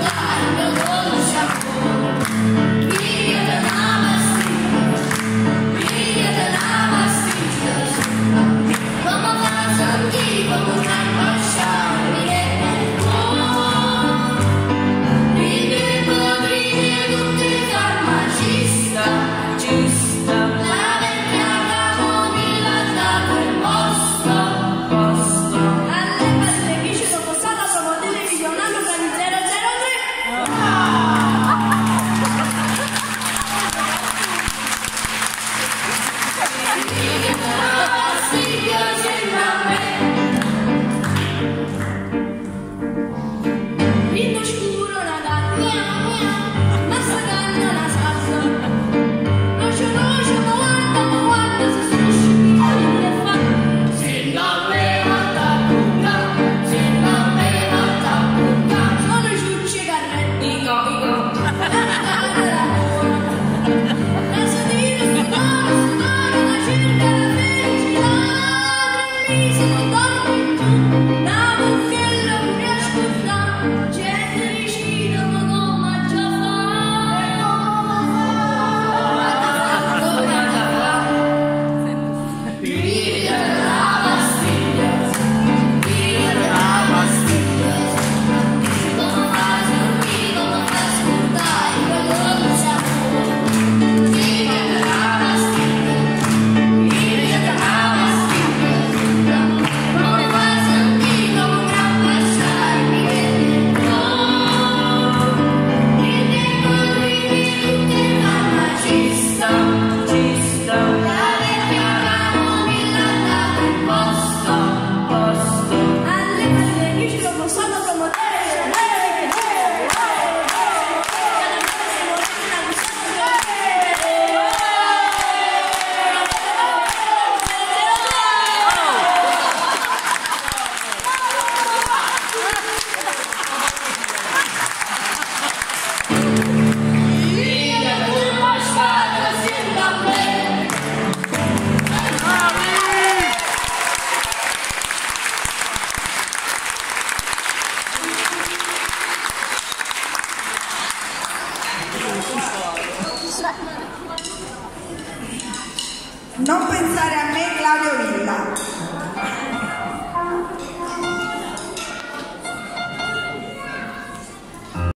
Wonderful. Non pensare a me, Claudio Villa.